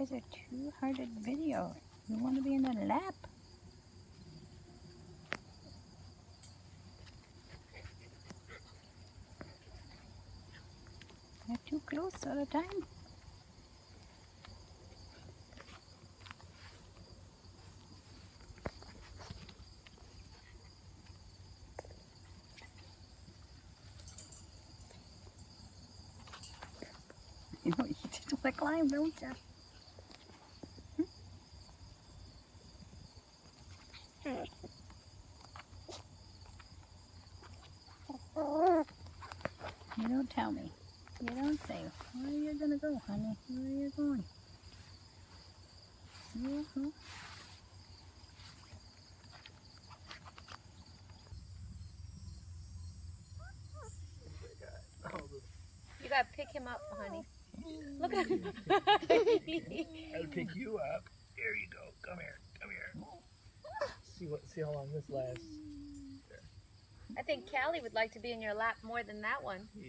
guys a two-hearted video. You want to be in the lap? They're too close all the time. You know, you just want to climb, don't you? You don't tell me. You don't say. Where are you gonna go, honey? Where are you going? Uh-huh. You gotta pick him up, honey. Look at him. I'll pick you up. There you go. Come here. See what? See how long this lasts. I think Callie would like to be in your lap more than that one. Yeah.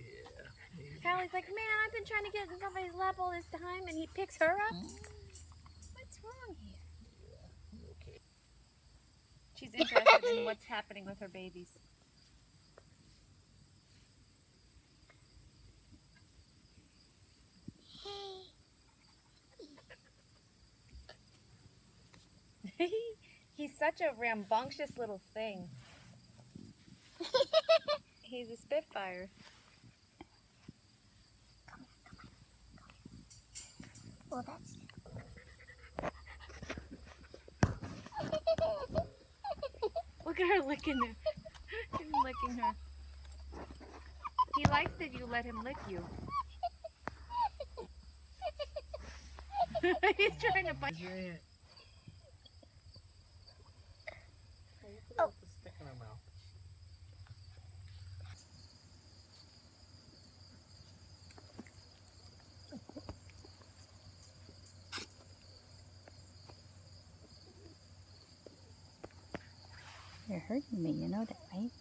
Callie's like, man, I've been trying to get in somebody's lap all this time, and he picks her up. What's wrong here? Okay. She's interested in what's happening with her babies. He's such a rambunctious little thing. He's a spitfire. Well, that's. Look at her licking him. He's licking her. He likes that you let him lick you. He's trying to bite. Where's your aunt? Oh. Put a stick in her mouth. You're hurting me, you know that, right?